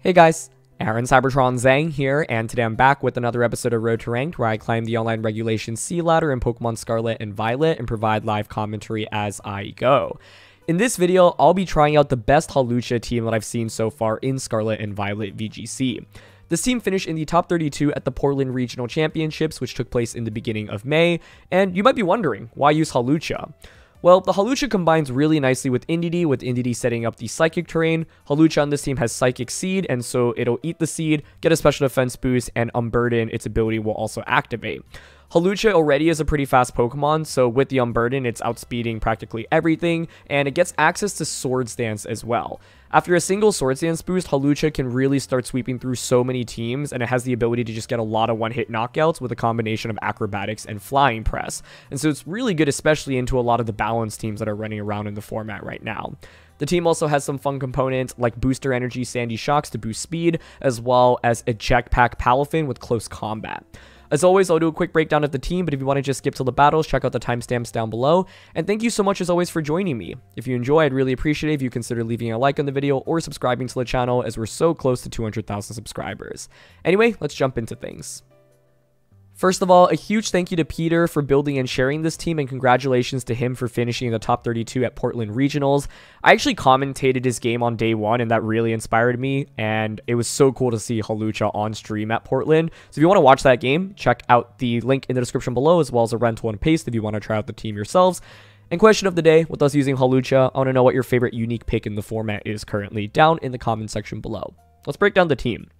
Hey guys, Aaron Cybertron Zheng here, and today I'm back with another episode of Road to Ranked where I climb the online regulation C ladder in Pokemon Scarlet and Violet and provide live commentary as I go. In this video, I'll be trying out the best Hawlucha team that I've seen so far in Scarlet and Violet VGC. This team finished in the top 32 at the Portland Regional Championships, which took place in the beginning of May, and you might be wondering, why use Hawlucha? Well, the Hawlucha combines really nicely with Indeedee, with Indeedee setting up the Psychic terrain. Hawlucha on this team has Psychic Seed, and so it'll eat the Seed, get a special defense boost, and Unburden, its ability will also activate. Hawlucha already is a pretty fast Pokemon, so with the Unburden, it's outspeeding practically everything, and it gets access to Swords Dance as well. After a single Swords Dance boost, Hawlucha can really start sweeping through so many teams, and it has the ability to just get a lot of one-hit knockouts with a combination of Acrobatics and Flying Press. And so it's really good, especially into a lot of the balance teams that are running around in the format right now. The team also has some fun components like Booster Energy Sandy Shocks to boost speed, as well as a Eject Pack Palafin with close combat. As always, I'll do a quick breakdown of the team, but if you want to just skip to the battles, check out the timestamps down below. And thank you so much as always for joining me. If you enjoy, I'd really appreciate it if you consider leaving a like on the video or subscribing to the channel as we're so close to 200,000 subscribers. Anyway, let's jump into things. First of all, a huge thank you to Peter for building and sharing this team, and congratulations to him for finishing in the top 32 at Portland Regionals. I actually commentated his game on day one, and that really inspired me, and it was so cool to see Hawlucha on stream at Portland. So if you want to watch that game, check out the link in the description below, as well as a rental and paste if you want to try out the team yourselves. And question of the day, with us using Hawlucha, I want to know what your favorite unique pick in the format is currently down in the comment section below. Let's break down the team.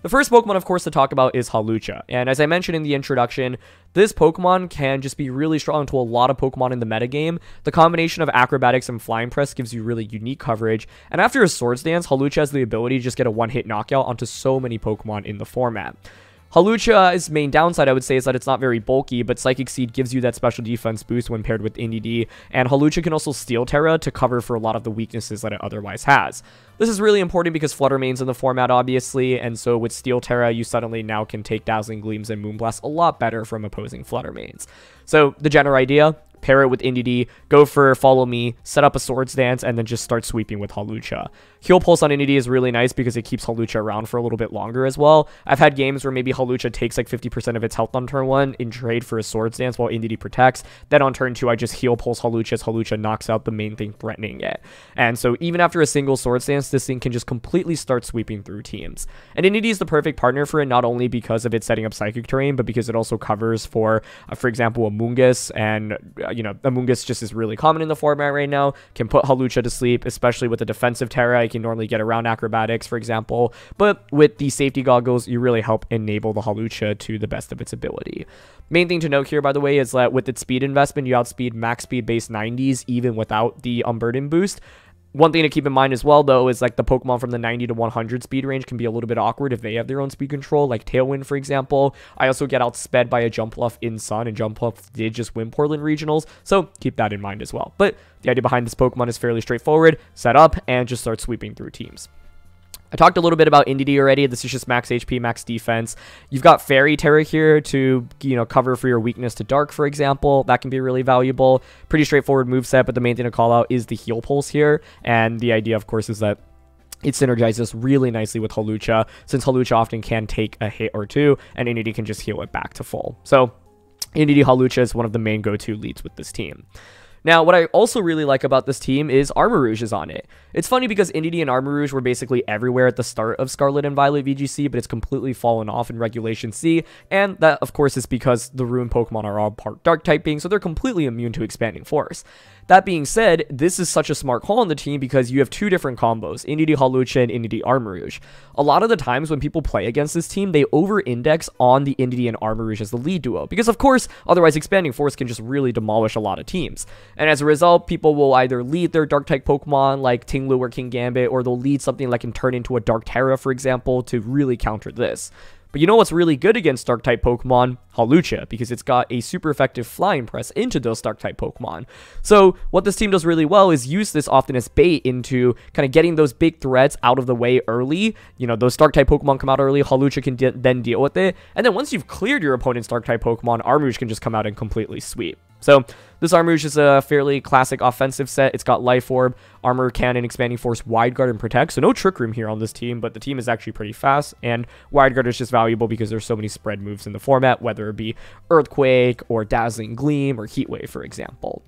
The first Pokemon, of course, to talk about is Hawlucha, and as I mentioned in the introduction, this Pokemon can just be really strong to a lot of Pokemon in the metagame. The combination of Acrobatics and Flying Press gives you really unique coverage, and after a Swords Dance, Hawlucha has the ability to just get a one-hit knockout onto so many Pokemon in the format. Hawlucha's uh, main downside, I would say, is that it's not very bulky, but Psychic Seed gives you that special defense boost when paired with Indeedee, and Hawlucha can also Steel Tera to cover for a lot of the weaknesses that it otherwise has. This is really important because Flutter Mane's in the format, obviously, and so with Steel Tera, you suddenly now can take Dazzling Gleams and Moonblast a lot better from opposing Flutter Manes. So, the general idea, pair it with Indeedee, go for Follow Me, set up a Swords Dance, and then just start sweeping with Hawlucha. Heal Pulse on Indeedee is really nice because it keeps Hawlucha around for a little bit longer as well. I've had games where maybe Hawlucha takes like 50% of its health on turn 1 in trade for a Swords Dance while Indeedee protects. Then on turn 2, I just Heal Pulse Hawlucha as Hawlucha knocks out the main thing threatening it. And so even after a single Swords Dance, this thing can just completely start sweeping through teams. And Indeedee is the perfect partner for it, not only because of it setting up Psychic terrain, but because it also covers for, uh, for example, Amoonguss, and, uh, Uh, you know, Amoonguss just is really common in the format right now, can put Hawlucha to sleep, especially with the defensive Tera. You can normally get around acrobatics, for example, but with the safety goggles, you really help enable the Hawlucha to the best of its ability. Main thing to note here, by the way, is that with its speed investment, you outspeed max speed base 90s even without the Unburden boost. One thing to keep in mind as well, though, is like the Pokemon from the 90 to 100 speed range can be a little bit awkward if they have their own speed control, like Tailwind, for example. I also get outsped by a Jumpluff in Sun, and Jumpluff did just win Portland Regionals, so keep that in mind as well. But the idea behind this Pokemon is fairly straightforward. Set up and just start sweeping through teams. I talked a little bit about Indeedee already. This is just max HP, max defense. You've got Fairy Tera here to, you know, cover for your weakness to Dark, for example. That can be really valuable. Pretty straightforward move set, but the main thing to call out is the Heal Pulse here. And the idea, of course, is that it synergizes really nicely with Hawlucha, since Hawlucha often can take a hit or two, and Indeedee can just heal it back to full. So, Indeedee Hawlucha is one of the main go-to leads with this team. Now, what I also really like about this team is Armarouge is on it. It's funny because Indeedee and Armarouge were basically everywhere at the start of Scarlet and Violet VGC, but it's completely fallen off in Regulation C, and that, of course, is because the Ruined Pokemon are all part Dark typing, so they're completely immune to Expanding Force. That being said, this is such a smart call on the team because you have two different combos, Indeedee Hawlucha and Indeedee Armarouge. A lot of the times when people play against this team, they over-index on the Indeedee and Armarouge as the lead duo, because of course, otherwise Expanding Force can just really demolish a lot of teams. And as a result, people will either lead their Dark-type Pokemon like Tinglu or Kingambit, or they'll lead something that can turn into a Dark Tera, for example, to really counter this. But you know what's really good against Dark type Pokemon? Hawlucha, because it's got a super effective Flying Press into those Dark type Pokemon. So what this team does really well is use this often as bait into kind of getting those big threats out of the way early. You know, those Dark type Pokemon come out early, Hawlucha can de then deal with it. And then once you've cleared your opponent's Dark type Pokemon, Armarouge can just come out and completely sweep. So this Armarouge is just a fairly classic offensive set. It's got Life Orb, Armor Cannon, Expanding Force, Wide Guard, and Protect. So no Trick Room here on this team, but the team is actually pretty fast. And Wide Guard is just valuable because there's so many spread moves in the format, whether it be Earthquake or Dazzling Gleam or Heatwave, for example.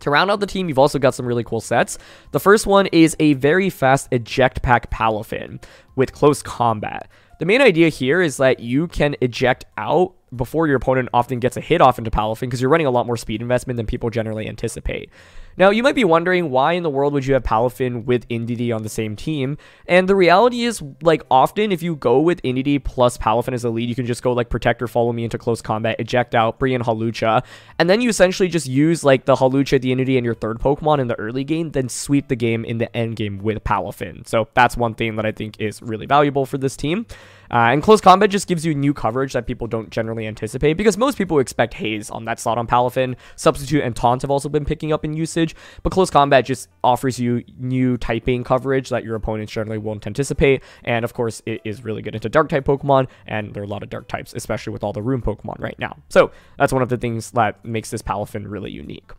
To round out the team, you've also got some really cool sets. The first one is a very fast Eject Pack Palafin with Close Combat. The main idea here is that you can eject out before your opponent often gets a hit off into Palafin because you're running a lot more speed investment than people generally anticipate. Now, you might be wondering why in the world would you have Palafin with Indeedee on the same team? And the reality is, like, often if you go with Indeedee plus Palafin as a lead, you can just go, like, Protector, follow me into close combat, eject out, bring in Hawlucha, and then you essentially just use, like, the Hawlucha, the Indeedee, and your third Pokemon in the early game, then sweep the game in the end game with Palafin. So that's one thing that I think is really valuable for this team. Uh, and close combat just gives you new coverage that people don't generally anticipate because most people expect haze on that slot on Palafin. Substitute and taunt have also been picking up in usage, but close combat just offers you new typing coverage that your opponents generally won't anticipate. And of course, it is really good into dark type Pokemon, and there are a lot of dark types, especially with all the room Pokemon right now. So that's one of the things that makes this Palafin really unique.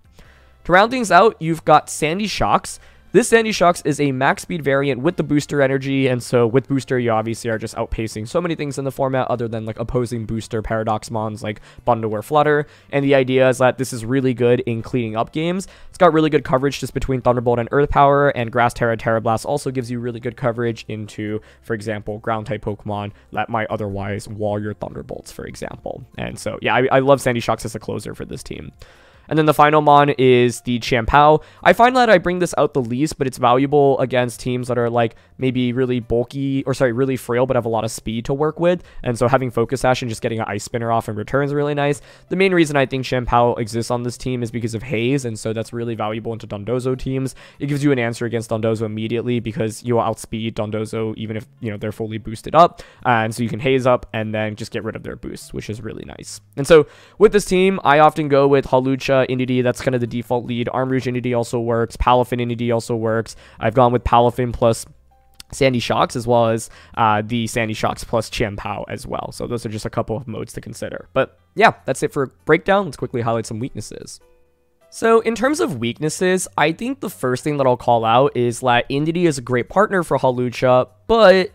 To round things out, you've got Sandy Shocks. This Sandy Shocks is a max speed variant with the booster energy, and so with booster, you obviously are just outpacing so many things in the format other than like opposing booster paradox mons like Bundle or Flutter. And the idea is that this is really good in cleaning up games. It's got really good coverage just between Thunderbolt and Earth Power, and Grass Terra Tera Blast also gives you really good coverage into, for example, ground type Pokemon that might otherwise wall your Thunderbolts, for example. And so, yeah, I, I love Sandy Shocks as a closer for this team. And then the final mon is the Chien-Pao. I find that I bring this out the least, but it's valuable against teams that are like maybe really bulky, or sorry, really frail, but have a lot of speed to work with. And so having Focus Sash and just getting an Ice Spinner off in return is really nice. The main reason I think Chien-Pao exists on this team is because of Haze, and so that's really valuable into Dondozo teams. It gives you an answer against Dondozo immediately because you'll outspeed Dondozo even if, you know, they're fully boosted up. and so you can Haze up and then just get rid of their boosts, which is really nice. And so with this team, I often go with Indeedee, that's kind of the default lead. Armarouge Indeedee also works. Palafin Indeedee also works. I've gone with Palafin plus Sandy Shocks as well as uh, the Sandy Shocks plus Chien-Pao as well. So those are just a couple of modes to consider. But yeah, that's it for a breakdown. Let's quickly highlight some weaknesses. So in terms of weaknesses, I think the first thing that I'll call out is that Indeedee is a great partner for Hawlucha, but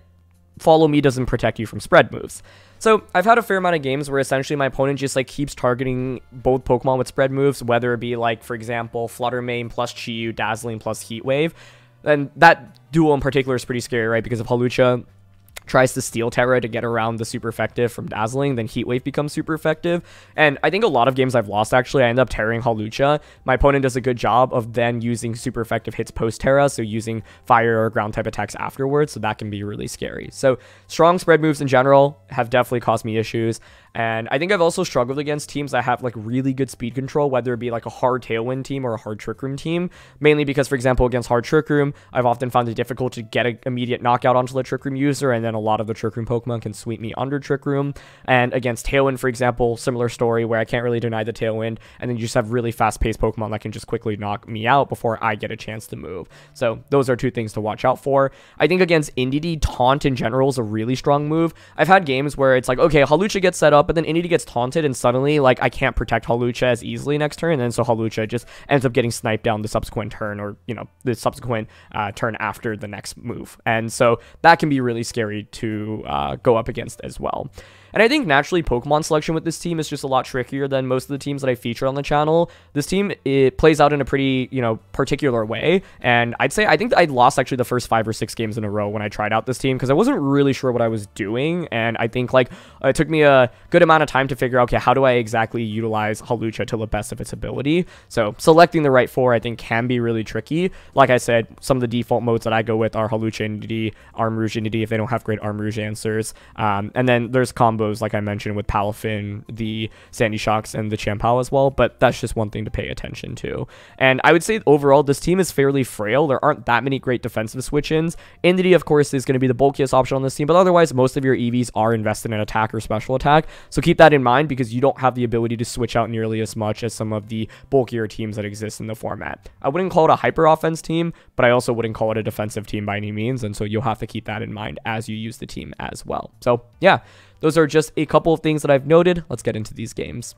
Follow Me doesn't protect you from spread moves. So I've had a fair amount of games where essentially my opponent just like keeps targeting both Pokemon with spread moves, whether it be like, for example, Flutter Mane plus Chi-Yu, Dazzling plus Heat Wave. And that duel in particular is pretty scary, right? Because of Hawlucha tries to Steel Tera to get around the super effective from Dazzling, then Heat Wave becomes super effective. And I think a lot of games I've lost, actually, I end up tearing Hawlucha. My opponent does a good job of then using super effective hits post-Tera, so using fire or ground type attacks afterwards, so that can be really scary. So strong spread moves in general have definitely caused me issues. And I think I've also struggled against teams that have like really good speed control, whether it be like a hard Tailwind team or a hard Trick Room team. Mainly because, for example, against hard Trick Room, I've often found it difficult to get an immediate knockout onto the Trick Room user, and then a lot of the Trick Room Pokemon can sweep me under Trick Room. And against Tailwind, for example, similar story where I can't really deny the Tailwind, and then you just have really fast paced Pokemon that can just quickly knock me out before I get a chance to move. So those are two things to watch out for. I think against Indeedee, Taunt in general is a really strong move. I've had games where it's like, okay, Hawlucha gets set up, but then Indeedee gets taunted, and suddenly, like, I can't protect Hawlucha as easily next turn, and then so Hawlucha just ends up getting sniped down the subsequent turn, or, you know, the subsequent uh, turn after the next move. And so that can be really scary to uh, go up against as well. And I think naturally Pokemon selection with this team is just a lot trickier than most of the teams that I feature on the channel. This team, it plays out in a pretty, you know, particular way. And I'd say, I think I lost actually the first five or six games in a row when I tried out this team because I wasn't really sure what I was doing. And I think like it took me a good amount of time to figure out, okay, how do I exactly utilize Hawlucha to the best of its ability? So selecting the right four, I think can be really tricky. Like I said, some of the default modes that I go with are Halucha Hawlucha Indeedee, Armarouge Indeedee if they don't have great Armarouge answers. Um, and then there's combos combos, like I mentioned, with Palafin, the Sandy Shocks, and the Chien-Pao as well, but that's just one thing to pay attention to. And I would say overall, this team is fairly frail. There aren't that many great defensive switch-ins. Indeedee, of course, is going to be the bulkiest option on this team, but otherwise, most of your EVs are invested in attack or special attack, so keep that in mind because you don't have the ability to switch out nearly as much as some of the bulkier teams that exist in the format. I wouldn't call it a hyper offense team, but I also wouldn't call it a defensive team by any means, and so you'll have to keep that in mind as you use the team as well. So, yeah, those are just a couple of things that I've noted. Let's get into these games.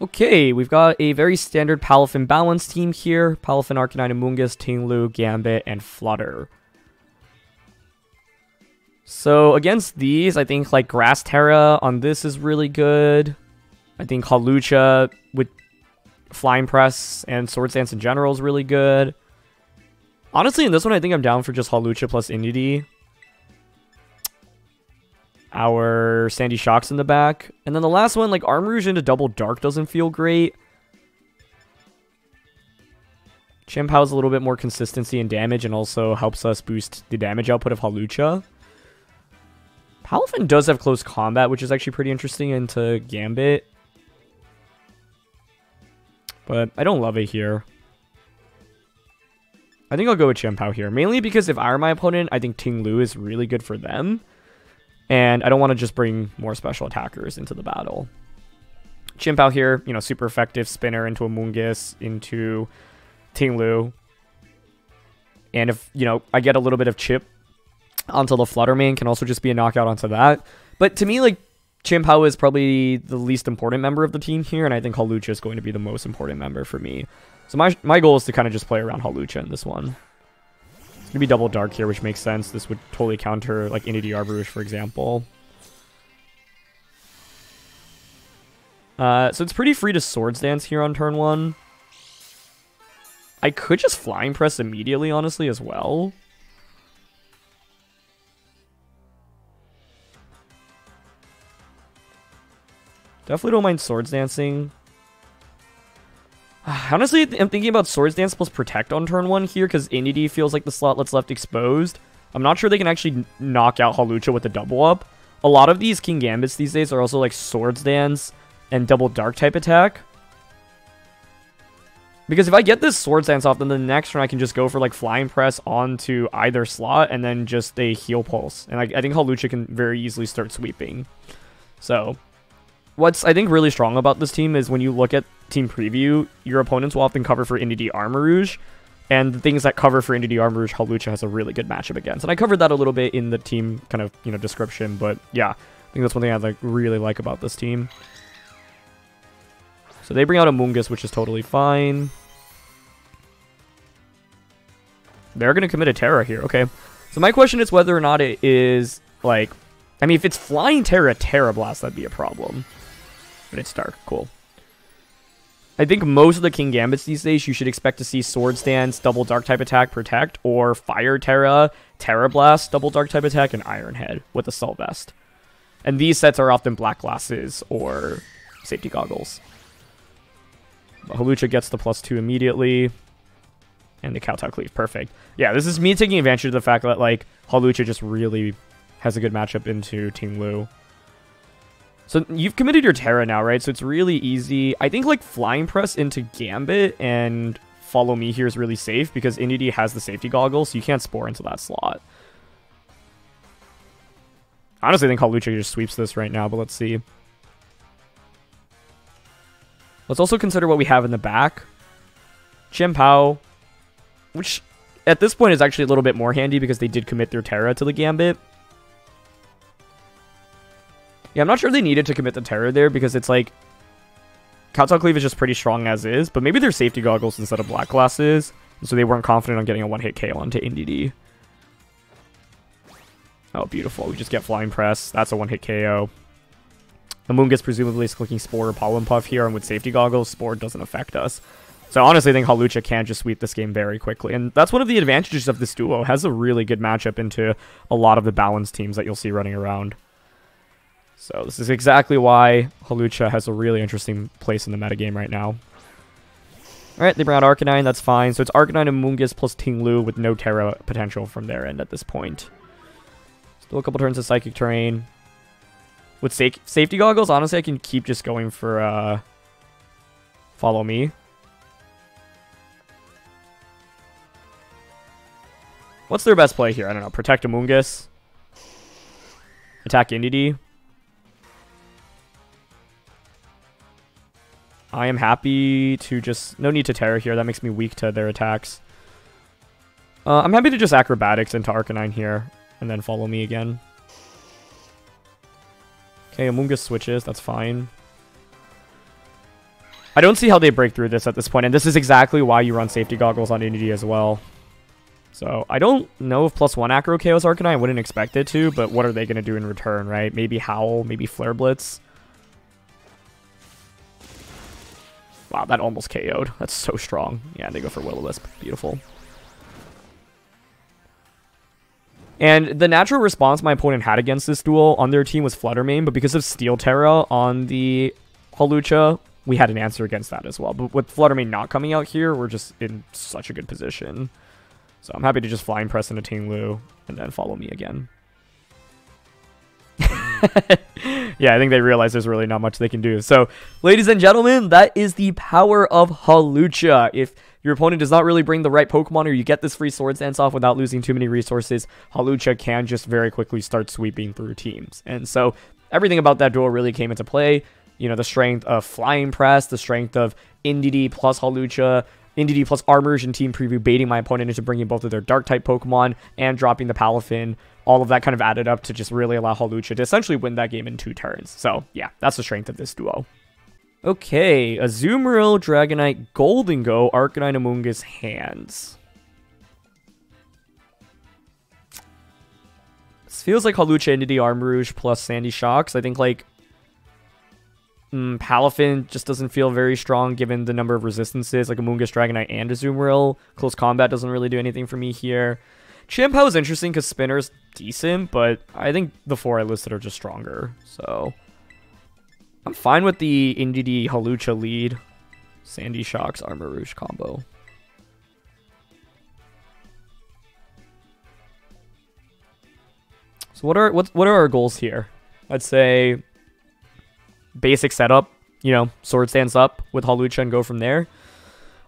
Okay, we've got a very standard Palafin balance team here. Palafin, Arcanine, Amoonguss, Ting-Lu, Gambit, and Flutter. So against these, I think like Grass Tera on this is really good. I think Hawlucha with Flying Press and Sword Dance in general is really good. Honestly, in this one, I think I'm down for just Hawlucha plus Indeedee. Our Sandy Shocks in the back. And then the last one, like Armarouge into Double Dark doesn't feel great. Chien-Pao has a little bit more consistency in damage and also helps us boost the damage output of Hawlucha. Palafin does have close combat, which is actually pretty interesting into Gambit. But I don't love it here. I think I'll go with Chien-Pao here. Mainly because if I were my opponent, I think Ting Lu is really good for them. And I don't want to just bring more special attackers into the battle. Chien-Pao here, you know, super effective spinner into Amoonguss, into Ting Lu. And if, you know, I get a little bit of chip onto the Flutter Mane, can also just be a knockout onto that. But to me, like, Chien-Pao is probably the least important member of the team here, and I think Hawlucha is going to be the most important member for me. So my my goal is to kind of just play around Hawlucha in this one. It's to be double dark here, which makes sense. This would totally counter, like, Indeedee Armarouge, for example. Uh, so it's pretty free to Swords Dance here on turn one. I could just Flying Press immediately, honestly, as well. Definitely don't mind Swords Dancing. Honestly, I'm thinking about Swords Dance plus Protect on turn 1 here, because Indeedee feels like the slot that's left exposed. I'm not sure they can actually knock out Hawlucha with the double up. A lot of these Kingambits these days are also like Swords Dance and Double Dark type attack. Because if I get this Swords Dance off, then the next turn I can just go for like Flying Press onto either slot and then just a Heal Pulse. And I, I think Hawlucha can very easily start sweeping. So, what's I think really strong about this team is when you look at team preview, your opponents will often cover for Indeedee Armarouge, and the things that cover for Indeedee Armarouge, Hawlucha has a really good matchup against. And I covered that a little bit in the team kind of you know description, but yeah, I think that's one thing I like really like about this team. So they bring out Amoonguss, which is totally fine. They're going to commit a Tera here. Okay. So my question is whether or not it is, like... I mean, if it's Flying Tera, Tera Blast, that'd be a problem. But it's dark. Cool. I think most of the Kingambits these days, you should expect to see Swords Dance, Double Dark type attack, Protect, or Fire Tera, Tera Blast, Double Dark type attack, and Iron Head with Assault Vest. And these sets are often Black Glasses or Safety Goggles. But Hawlucha gets the plus two immediately. And the Kowtow Cleave. Perfect. Yeah, this is me taking advantage of the fact that, like, Hawlucha just really has a good matchup into Ting Lu. So you've committed your Tera now, right? So it's really easy. I think like Flying Press into Gambit and Follow Me here is really safe because Indeedee has the safety goggles, so you can't Spore into that slot. Honestly, I think Hawlucha just sweeps this right now, but let's see. Let's also consider what we have in the back. Chien-Pao, which at this point is actually a little bit more handy because they did commit their Tera to the Gambit. Yeah, I'm not sure they needed to commit the Tera there because it's like... Kowtow Cleave is just pretty strong as is, but maybe they're safety goggles instead of black glasses, so they weren't confident on getting a one-hit KO onto Indeedee. Oh, beautiful. We just get Flying Press. That's a one-hit KO. Amoonguss presumably is clicking Spore or Pollen Puff here, and with safety goggles, Spore doesn't affect us. So honestly, I think Hawlucha can just sweep this game very quickly. And that's one of the advantages of this duo. It has a really good matchup into a lot of the balanced teams that you'll see running around. So this is exactly why Hawlucha has a really interesting place in the metagame right now. Alright, they bring out Arcanine, that's fine. So it's Arcanine and Moongus plus Ting Lu with no Tera potential from their end at this point. Still a couple turns of Psychic Terrain. With sa safety goggles, honestly, I can keep just going for uh, Follow Me. What's their best play here? I don't know. Protect Amoonguss. Attack Indeedee. I am happy to just... No need to Tera here. That makes me weak to their attacks. Uh, I'm happy to just Acrobatics into Arcanine here. And then follow me again. Okay, Amoonguss switches. That's fine. I don't see how they break through this at this point, and this is exactly why you run safety goggles on Indy as well. So I don't know if plus one Acro KOs Arcanine. I wouldn't expect it to, but what are they going to do in return, right? Maybe Howl, maybe Flare Blitz. Wow, that almost KO'd. That's so strong. Yeah, they go for Will-O-Wisp. Beautiful. And the natural response my opponent had against this duel on their team was Flutter Mane, but because of Steel Tera on the Hawlucha, we had an answer against that as well. But with Flutter Mane not coming out here, we're just in such a good position. So I'm happy to just Flying Press into Ting-Lu and then follow me again. yeah, I think they realize there's really not much they can do. So, ladies and gentlemen, that is the power of Hawlucha. If your opponent does not really bring the right Pokemon or you get this free Swords Dance off without losing too many resources, Hawlucha can just very quickly start sweeping through teams. And so everything about that duel really came into play. You know, the strength of Flying Press, the strength of Indeedee plus Hawlucha, Indeedee plus Armors and Team Preview baiting my opponent into bringing both of their Dark-type Pokemon and dropping the Palafin. All of that kind of added up to just really allow Hawlucha to essentially win that game in two turns. So, yeah, that's the strength of this duo. Okay, Azumarill, Dragonite, Gholdengo, Arcanine, Amoonguss, Hands. This feels like Hawlucha, Indeedee, Armarouge plus Sandy Shocks. I think, like, mm, Palafin just doesn't feel very strong given the number of resistances, like Amoonguss, Dragonite, and Azumarill. Close combat doesn't really do anything for me here. Chien-Pao is interesting because Spinner's decent, but I think the four I listed are just stronger, so... I'm fine with the Indeedee Hawlucha lead. Sandy Shocks Armarouge combo. So what are what what are our goals here? Let's say basic setup, you know, sword Dance up with Hawlucha and go from there.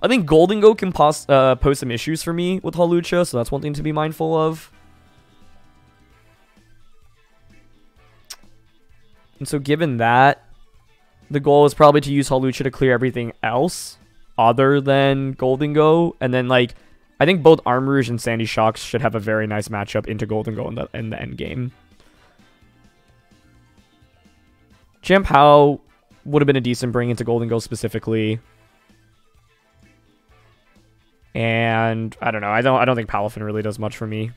I think Gholdengo can pos uh, pose some issues for me with Hawlucha, so that's one thing to be mindful of. And so given that, the goal is probably to use Hawlucha to clear everything else other than Gholdengo. And then, like, I think both Armarouge and Sandy Shocks should have a very nice matchup into Gholdengo in the, in the end game. Chien-Pao would have been a decent bring into Gholdengo specifically. And I don't know. I don't I don't think Palafin really does much for me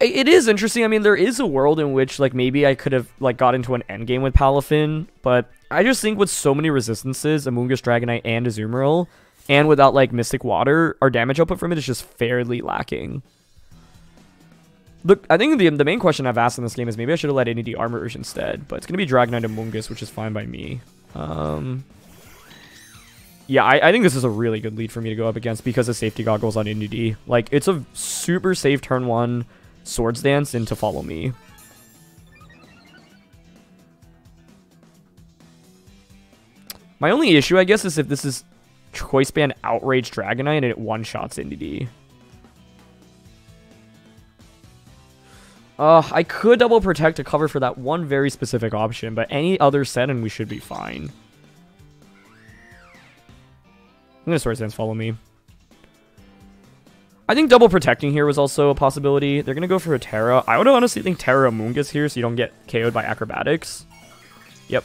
it is interesting. I mean, there is a world in which like maybe I could have like got into an end game with Palafin, but I just think with so many resistances, Amoonguss, Dragonite, and Azumarill, and without like Mystic Water, our damage output from it is just fairly lacking. Look, I think the the main question I've asked in this game is maybe I should have let Indeedee Armarouge instead, but it's gonna be Dragonite and Amoonguss, which is fine by me. Um, yeah, I, I, think this is a really good lead for me to go up against because of safety goggles on Indeedee. Like, it's a super safe turn one Swords Dance into Follow Me. My only issue, I guess, is if this is Choice Band Outrage Dragonite and it one-shots Indeedee. Uh, I could double protect to cover for that one very specific option, but any other set and we should be fine. Gonna Swords Dance follow me. I think double protecting here was also a possibility. They're going to go for a Tera. I would honestly think Tera Amoonguss here so you don't get KO'd by acrobatics. Yep.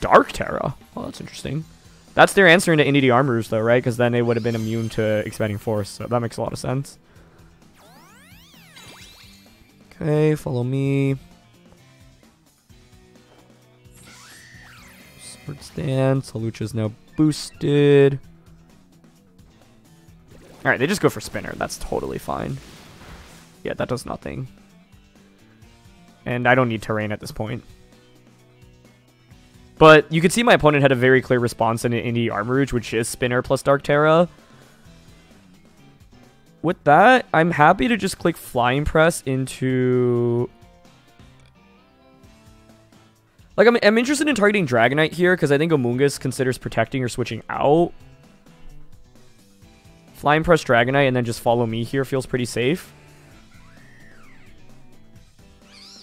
Dark Tera. Well, that's interesting. That's their answer into Indeedee Armors, though, right? Because then they would have been immune to Expanding Force, so that makes a lot of sense. Okay, follow me. Swords Dance. Hawlucha's now boosted. Alright, they just go for spinner. That's totally fine. Yeah, that does nothing. And I don't need terrain at this point. But you can see my opponent had a very clear response in Indeedee Armarouge, which is Spinner plus Dark Tera. With that, I'm happy to just click Flying Press into... Like, I'm, I'm interested in targeting Dragonite here, because I think Amoonguss considers protecting or switching out. Flying Press Dragonite and then just follow me here feels pretty safe.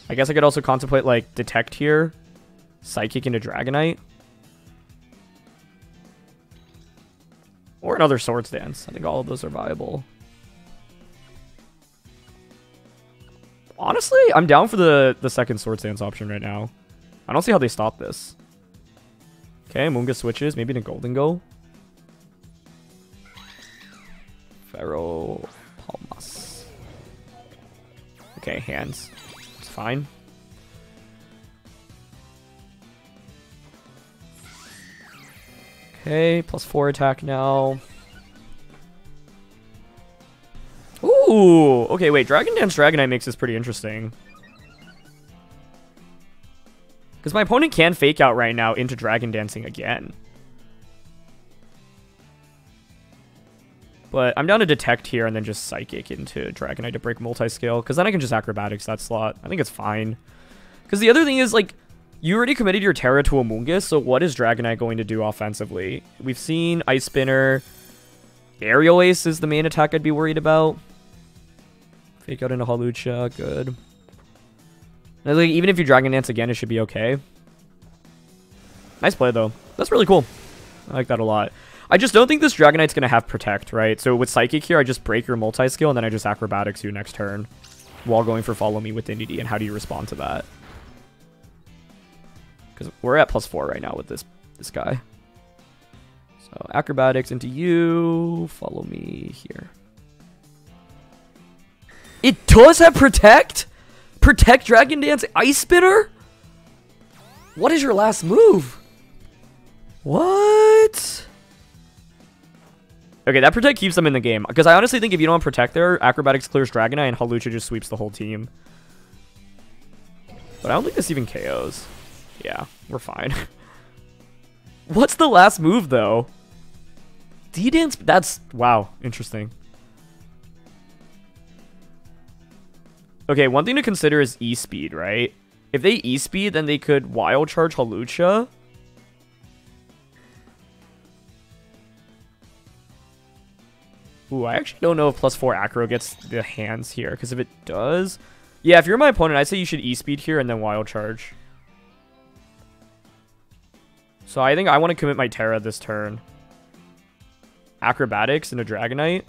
I guess I could also contemplate, like, Detect here. Psychic into Dragonite. Or another Swords Dance. I think all of those are viable. Honestly, I'm down for the, the second Swords Dance option right now. I don't see how they stop this. Okay, Munga switches. Maybe the Gholdengo. Pharaoh Palmas. Okay, hands. It's fine. Okay, plus four attack now. Ooh, okay, wait. Dragon Dance Dragonite makes this pretty interesting. Because my opponent can fake out right now into Dragon Dancing again. But I'm down to Detect here and then just Psychic into Dragonite to break multi-scale. Because then I can just Acrobatics that slot. I think it's fine. Because the other thing is, like, you already committed your Tera to Amoonguss, so what is Dragonite going to do offensively? We've seen Ice Spinner. Aerial Ace is the main attack I'd be worried about. Fake out into Hawlucha, good. Like, even if you Dragon Dance again, it should be okay. Nice play, though. That's really cool. I like that a lot. I just don't think this Dragonite's going to have Protect, right? So with Psychic here, I just break your multi-scale, and then I just Acrobatics you next turn while going for Follow Me with Indeedee, and how do you respond to that? Because we're at plus four right now with this, this guy. So Acrobatics into you, Follow Me here. It does have Protect? Protect Dragon Dance Ice Spinner? What is your last move? What? Okay, that Protect keeps them in the game. Because I honestly think if you don't Protect there, Acrobatics clears Dragonite and Hawlucha just sweeps the whole team. But I don't think this even KOs. Yeah, we're fine. What's the last move, though? D-Dance? That's... Wow, interesting. Okay, one thing to consider is E-Speed, right? If they E-Speed, then they could Wild Charge Hawlucha. Ooh, I actually don't know if plus 4 Acro gets the hands here, because if it does... Yeah, if you're my opponent, I'd say you should E-Speed here and then Wild Charge. So I think I want to commit my Tera this turn. Acrobatics and a Dragonite.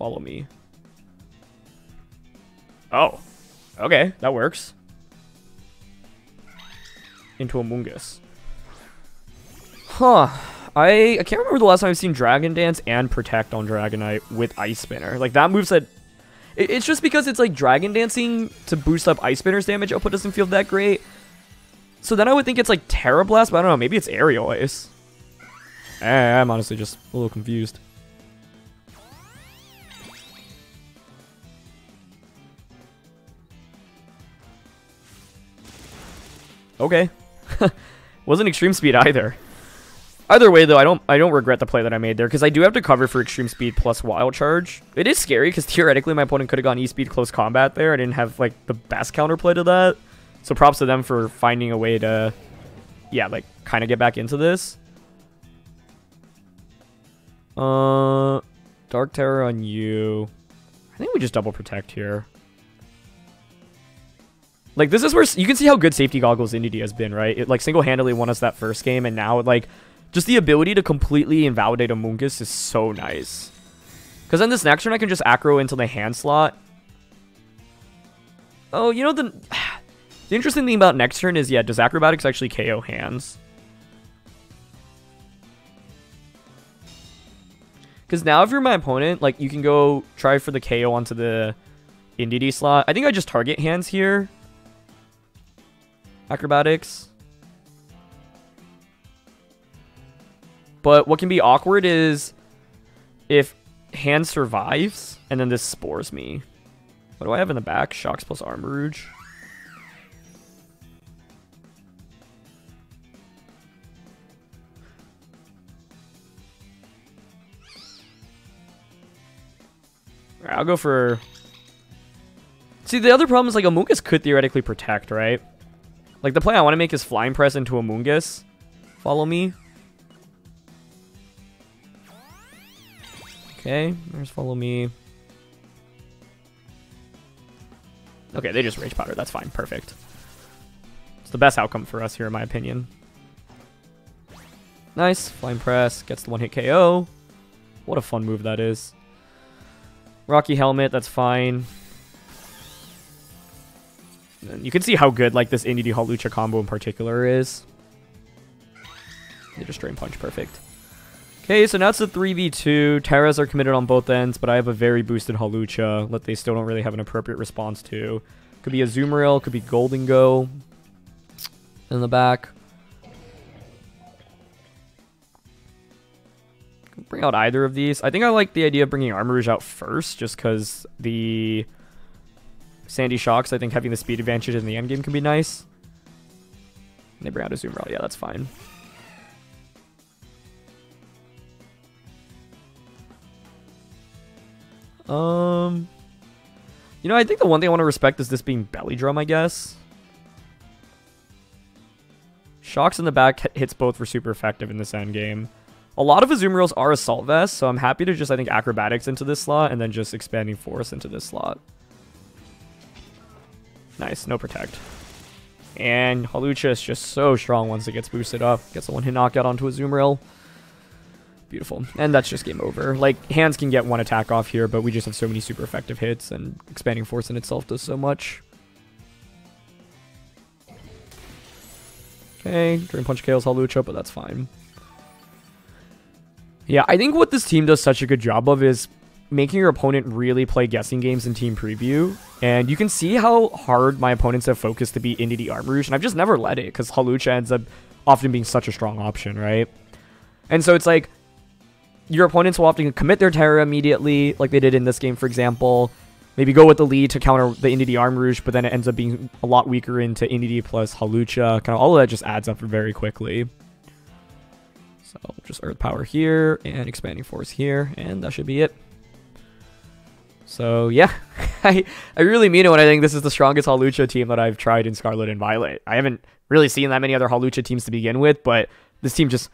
Follow me. Oh. Okay, that works. Into Amoonguss. Huh. I, I can't remember the last time I've seen Dragon Dance and Protect on Dragonite with Ice Spinner. Like, that move's that... It, it's just because it's, like, Dragon Dancing to boost up Ice Spinner's damage output doesn't feel that great. So then I would think it's, like, Tera Blast, but I don't know. Maybe it's Aerial Ace. Eh, I'm honestly just a little confused. Okay. Wasn't extreme speed either. Either way, though, I don't I don't regret the play that I made there because I do have to cover for extreme speed plus wild charge. It is scary because theoretically my opponent could have gone e-speed close combat there. I didn't have like the best counterplay to that. So props to them for finding a way to, yeah, like kind of get back into this. Uh, Dark Tera on you. I think we just double protect here. Like, this is where you can see how good safety goggles Indeedee has been, right? It, like, single-handedly won us that first game, and now, like, just the ability to completely invalidate Amoonguss is so nice. Because then this next turn, I can just acro into the hand slot. Oh, you know, the, the interesting thing about next turn is, yeah, does Acrobatics actually KO hands? Because now if you're my opponent, like, you can go try for the KO onto the Indeedee slot. I think I just target hands here acrobatics. But what can be awkward is if hand survives and then this spores me. What do I have in the back? Shocks plus Armarouge. I'll go for... See, the other problem is, like, Amoonguss could theoretically protect, right? Like, the play I want to make is Flying Press into Amoonguss. Follow me. Okay, there's Follow Me. Okay, they just Rage Powder. That's fine. Perfect. It's the best outcome for us here, in my opinion. Nice. Flying Press. Gets the one-hit KO. What a fun move that is. Rocky Helmet, that's fine. You can see how good like this Indeedee Hawlucha combo in particular is. They just Drain Punch, perfect. Okay, so now it's a 3v2. Teras are committed on both ends, but I have a very boosted Hawlucha that they still don't really have an appropriate response to. Could be a Azumarill, could be Gholdengo in the back. Bring out either of these. I think I like the idea of bringing Armarouge out first, just because the Sandy Shocks, I think having the speed advantage in the end game can be nice. And they bring out a Azumarill. Yeah, that's fine. Um, you know, I think the one thing I want to respect is this being Belly Drum, I guess. Shocks in the back hits both were super effective in this end game. A lot of Azumarills are Assault Vest, so I'm happy to just, I think, Acrobatics into this slot and then just Expanding Force into this slot. Nice, no Protect. And Hawlucha is just so strong once it gets boosted up. Gets a one-hit knockout onto a Azumarill. Beautiful. And that's just game over. Like, hands can get one attack off here, but we just have so many super effective hits, and Expanding Force in itself does so much. Okay, Drain Punch KOs Hawlucha, but that's fine. Yeah, I think what this team does such a good job of is making your opponent really play guessing games in Team Preview. And you can see how hard my opponents have focused to beat Indeedee Armarouge, and I've just never let it, because Hawlucha ends up often being such a strong option, right? And so it's like, your opponents will often commit their Tera immediately, like they did in this game, for example. Maybe go with the lead to counter the Indeedee Armarouge, but then it ends up being a lot weaker into Indeedee plus Hawlucha. Kind of all of that just adds up very quickly. So just Earth Power here and Expanding Force here, and that should be it. So yeah, I, I really mean it when I think this is the strongest Hawlucha team that I've tried in Scarlet and Violet. I haven't really seen that many other Hawlucha teams to begin with, but this team just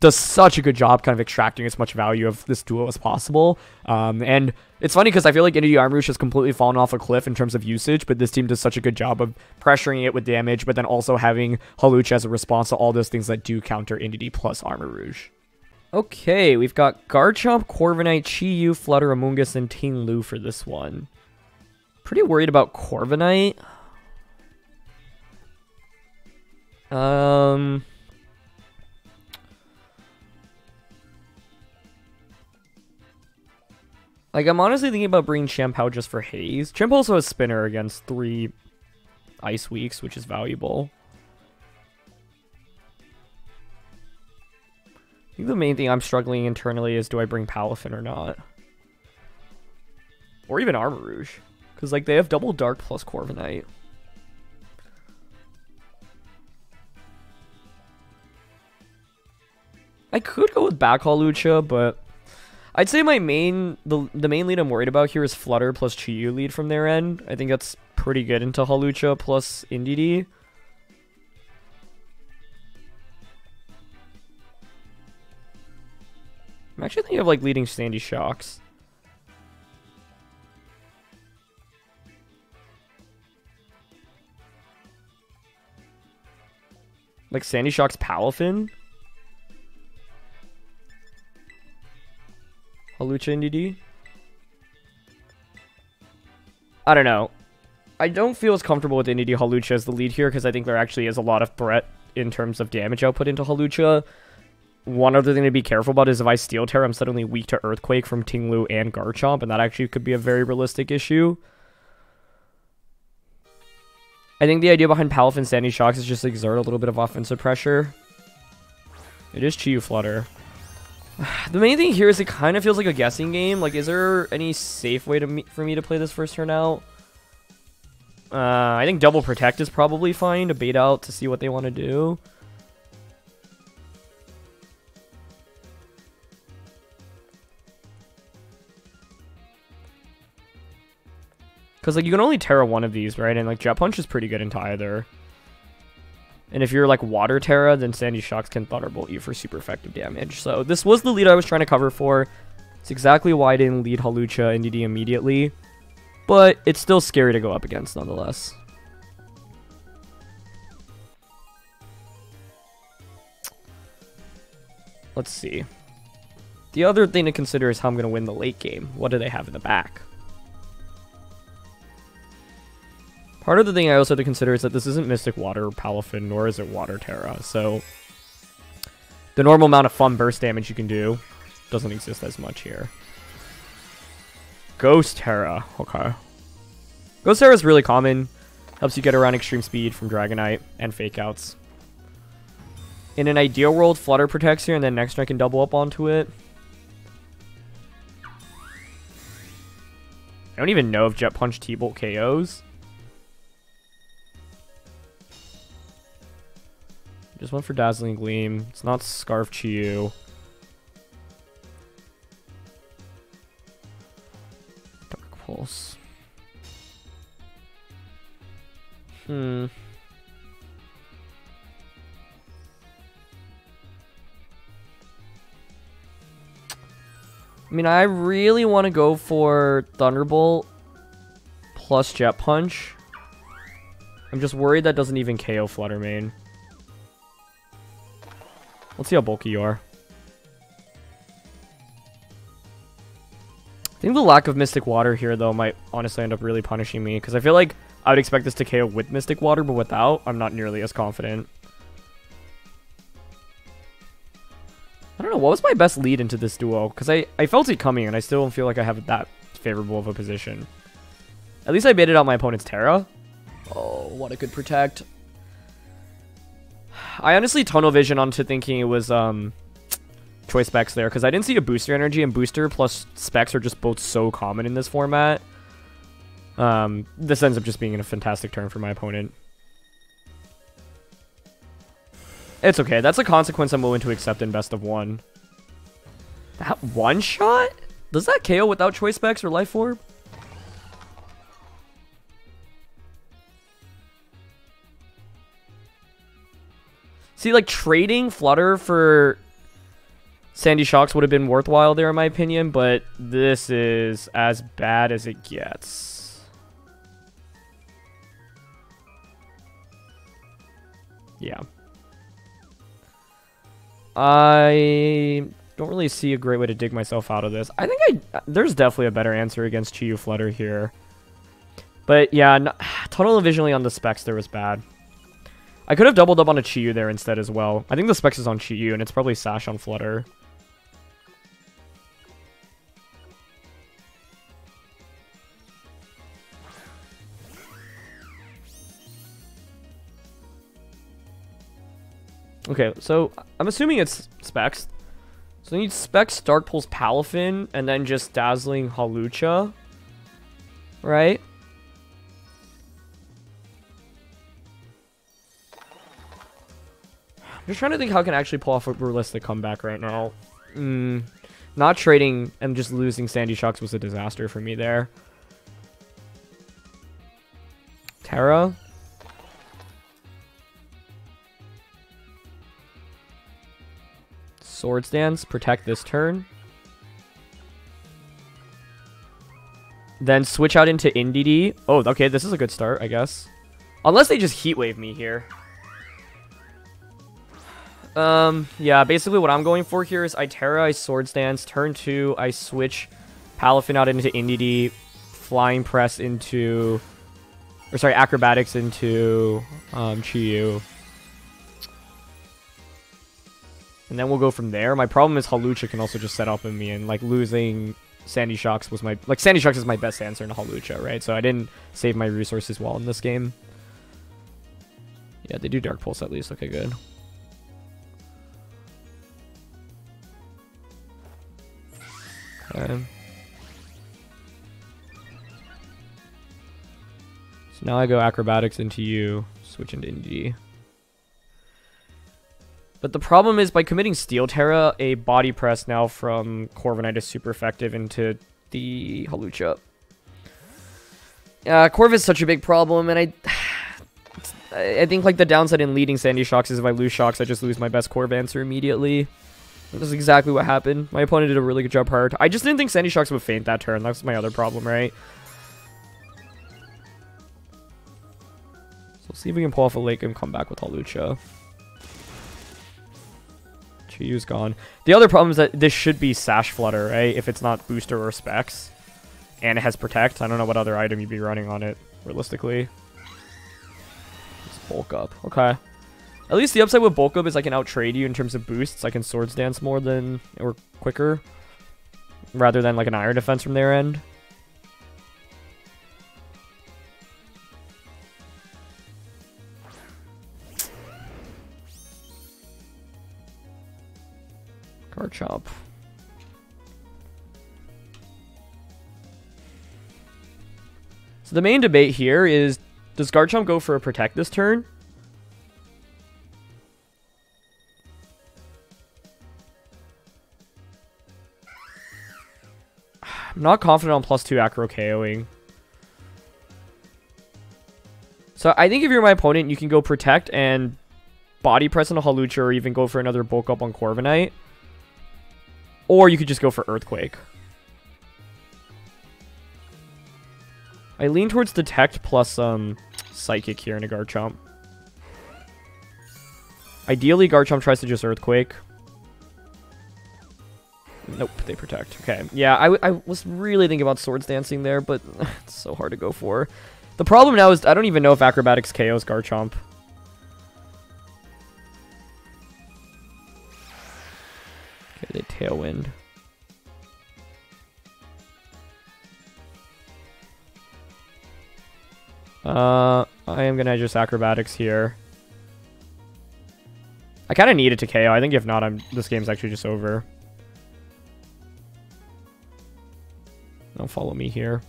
does such a good job kind of extracting as much value of this duo as possible. Um, and it's funny because I feel like Indeedee Armarouge has completely fallen off a cliff in terms of usage, but this team does such a good job of pressuring it with damage, but then also having Hawlucha as a response to all those things that do counter Indeedee plus Armarouge. Okay, we've got Garchomp, Corviknight, Chi-Yu, Flutter, Amoonguss, and Ting Lu for this one. Pretty worried about Corviknight. Um... Like, I'm honestly thinking about bringing Chien-Pao just for Haze. Chien-Pao also has Spinner against three Ice Weeks, which is valuable. Think the main thing I'm struggling internally is do I bring Palafin or not? Or even Armarouge. Because, like, they have double Dark plus Corviknight. I could go with back Lucha, but I'd say my main the the main lead I'm worried about here is Flutter plus Chi-Yu lead from their end. I think that's pretty good into Hawlucha plus Indeedee. I'm actually thinking of like leading Sandy Shocks. Like Sandy Shocks Palafin? Hawlucha Indeedee? I don't know. I don't feel as comfortable with Indeedee Hawlucha as the lead here because I think there actually is a lot of threat in terms of damage output into Hawlucha. One other thing to be careful about is if I Steel Tear, I'm suddenly weak to Earthquake from Tinglu and Garchomp, and that actually could be a very realistic issue. I think the idea behind Palafin Sandy Shocks is just exert a little bit of offensive pressure. It is Chi-Yu Flutter. The main thing here is it kind of feels like a guessing game. Like, is there any safe way to me for me to play this first turn out? Uh, I think double protect is probably fine to bait out to see what they want to do. Because, like, you can only Tera one of these, right? And, like, Jet Punch is pretty good into either. And if you're like Water Tera, then Sandy Shocks can Thunderbolt you for super effective damage. So this was the lead I was trying to cover for. It's exactly why I didn't lead Hawlucha and DD immediately. But it's still scary to go up against nonetheless. Let's see. The other thing to consider is how I'm going to win the late game. What do they have in the back? Part of the thing I also have to consider is that this isn't Mystic Water or Palafin, nor is it Water Tera, so the normal amount of fun burst damage you can do doesn't exist as much here. Ghost Tera, okay. Ghost Tera is really common, helps you get around extreme speed from Dragonite and Fake Outs. In an ideal world, Flutter protects here, and then next turn I can double up onto it. I don't even know if Jet Punch T-Bolt KOs. Just went for Dazzling Gleam. It's not Scarf Chi-Yu. Dark Pulse. Hmm. I mean, I really want to go for Thunderbolt plus Jet Punch. I'm just worried that doesn't even KO Flutter Mane. Let's see how bulky you are. I think the lack of Mystic Water here, though, might honestly end up really punishing me. Because I feel like I would expect this to KO with Mystic Water, but without, I'm not nearly as confident. I don't know, what was my best lead into this duo? Because I, I felt it coming, and I still don't feel like I have that favorable of a position. At least I baited out my opponent's Tera. Oh, what a good protect. I honestly tunnel vision onto thinking it was um choice specs there because I didn't see a booster energy and booster plus specs are just both so common in this format. Um, this ends up just being a fantastic turn for my opponent. It's okay. That's a consequence I'm willing to accept in best of one. That one shot? Does that KO without choice specs or life orb? See, like, trading Flutter for Sandy Shocks would have been worthwhile there, in my opinion, but this is as bad as it gets. Yeah. I don't really see a great way to dig myself out of this. I think I there's definitely a better answer against Chi-Yu Flutter here. But yeah, no, tunnel visually on the specs there was bad. I could have doubled up on a Chi-Yu there instead as well. I think the specs is on Chi-Yu, and it's probably Sash on Flutter. Okay, so I'm assuming it's specs. So I need specs, Dark Pulse Palafin, and then just Dazzling Hawlucha. Right? Just trying to think how I can actually pull off a realistic comeback right now. Mm, not trading and just losing Sandy Shocks was a disaster for me there. Tera? Swords Dance, protect this turn. Then switch out into Indeedee. Oh, okay, this is a good start, I guess. Unless they just Heat Wave me here. Um, yeah, basically what I'm going for here is I Tera, I Swords Dance, turn 2, I switch Palafin out into Indeedee, Flying Press into... Or sorry, Acrobatics into um, Chi-Yu. And then we'll go from there. My problem is Hawlucha can also just set up in me, and like losing Sandy Shocks was my... Like, Sandy Shocks is my best answer in Hawlucha, right? So I didn't save my resources well in this game. Yeah, they do Dark Pulse at least. Okay, good. Okay. So now I go acrobatics into you, switch into NG. But the problem is by committing Steel Tera, a body press now from Corviknight is super effective into the Hawlucha. Uh, Corv is such a big problem, and I... I think like the downside in leading Sandy Shocks is if I lose Shocks, I just lose my best Corv answer immediately. That's exactly what happened. My opponent did a really good job hard. I just didn't think Sandy Shocks would faint that turn. That's my other problem, right? So see if we can pull off a lake and come back with Hawlucha. Chi-Yu's gone. The other problem is that this should be Sash Flutter, right? If it's not Booster or Specs. And it has Protect. I don't know what other item you'd be running on it, realistically. It's Bulk Up. Okay. At least the upside with Bulk Up is I can out-trade you in terms of boosts. I can Swords Dance more than... or quicker. Rather than like an Iron Defense from their end. Garchomp. So the main debate here is, does Garchomp go for a Protect this turn? I'm not confident on plus two acro KOing. So I think if you're my opponent, you can go Protect and Body Press on a Hawlucha or even go for another Bulk Up on Corviknight. Or you could just go for Earthquake. I lean towards Detect plus um, Psychic here in a Garchomp. Ideally, Garchomp tries to just Earthquake. Nope, they protect. Okay, yeah, I, I was really thinking about Swords Dancing there, but it's so hard to go for. The problem now is I don't even know if Acrobatics KOs Garchomp. Okay, they Tailwind. Uh, I am gonna just Acrobatics here. I kind of need it to KO. I think if not, I'm this game's actually just over. Don't follow me here.